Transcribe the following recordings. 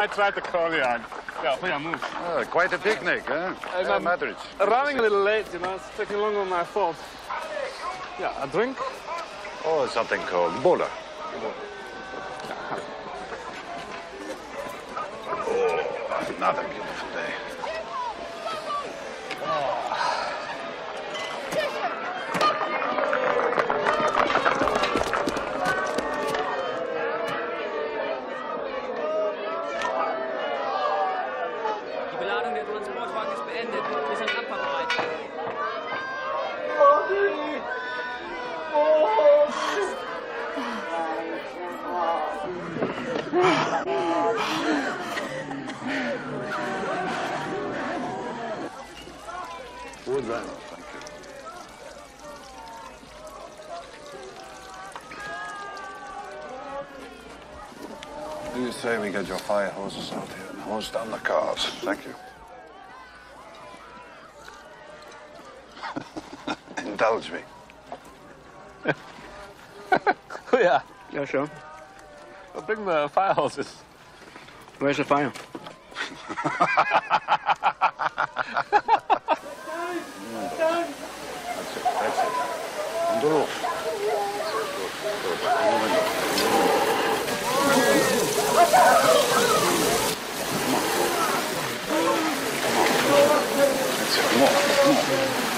I tried to call you on. Yeah, yeah, move. Oh, quite a picnic, huh? And Uh, I'm Madrid. running a little late, you know. It's taking longer than I thought. Yeah, a drink? Oh, something called Bola. Oh, another beautiful day. Beendet. Wir sind abfahrbereit. Wohl sein, thank you. Do you say we get your fire hoses out here and hose down the cars? Thank you. Indulge me. Oh, yeah. Yeah, sure. Well, bring the fire hoses. Where's the fire? That's it, that's it. On the roof. Good, good. On the window. That's it. Come on, come on.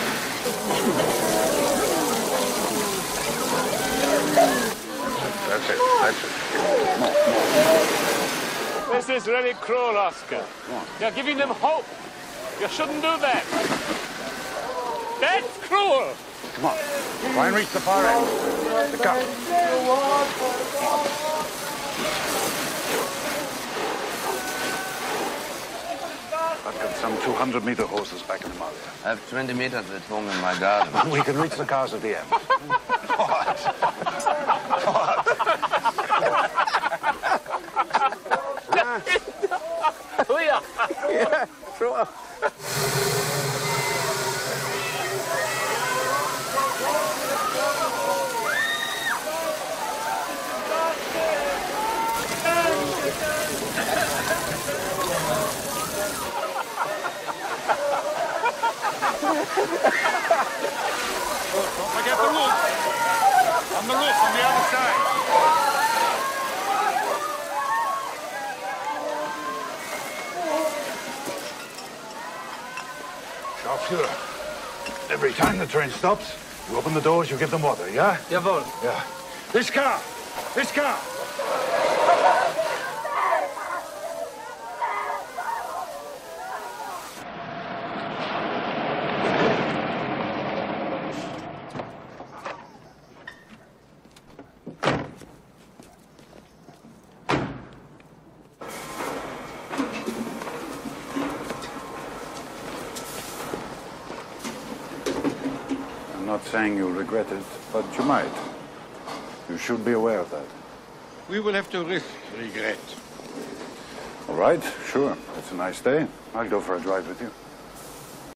That's it, that's it. Come on, come on. This is really cruel, Oskar. You're giving them hope. You shouldn't do that. That's cruel. Come on. Try and reach the far end. The car. I've got some 200 meter horses back in the Emalia. I have 20 meters at home in my garden. We can reach the cars at the end. Oh, yeah. Yeah, sure. Don't forget the roof. On the roof, on the other side. Chauffeur, every time the train stops, you open the doors, you give them water, yeah? Jawohl. Yeah. This car! This car! Not saying you'll regret it, but you might. You should be aware of that. We will have to risk regret. All right, sure. It's a nice day. I'll go for a drive with you.